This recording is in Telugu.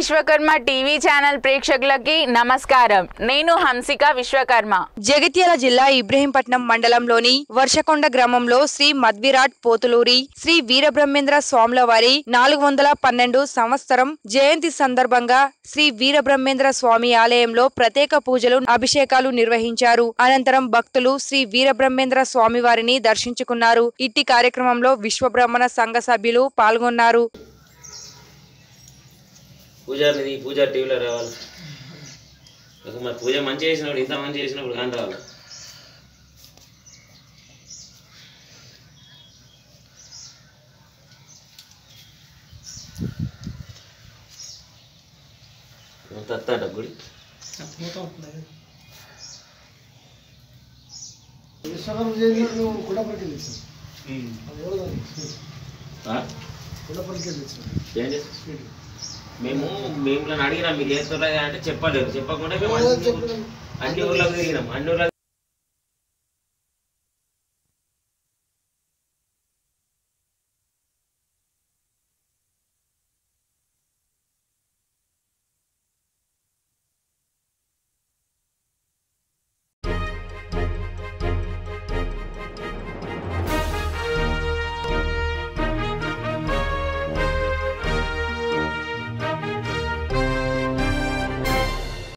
విశ్వకర్మ టీవీ ఛానల్ ప్రేక్షకులకి నమస్కారం. నేను హంసిక విశ్వకర్మ. జగిత్యాల జిల్లా ఇబ్రహీంపట్నం మండలంలోని వర్షకొండ గ్రామంలో శ్రీ మద్విరాట్ పోతులూరి శ్రీ వీరబ్రహ్మేంద్ర స్వాముల వారి నాలుగు వందల పన్నెండు సంవత్సరం జయంతి సందర్భంగా శ్రీ వీరబ్రహ్మేంద్ర స్వామి ఆలయంలో ప్రత్యేక పూజలు అభిషేకాలు నిర్వహించారు. అనంతరం భక్తులు శ్రీ వీరబ్రహ్మేంద్ర స్వామి వారిని దర్శించుకున్నారు. ఇట్టి కార్యక్రమంలో విశ్వబ్రహ్మణ సంఘ సభ్యులు పాల్గొన్నారు. పూజారిని పూజారి టీవీలో రావాలి. మరి పూజ మంచి చేసినప్పుడు ఇంత మంచి చేసినప్పుడు కానీ రావాలి? కుడపలికి తెచ్చు ఏం చేస్తారు? మేము మేము అడిగినాం మీరు చేస్తారా అంటే చెప్పలేదు చెప్పకుండా మేము. అన్ని ఊర్లకు తిరిగినాం అన్ని ఊర్లకు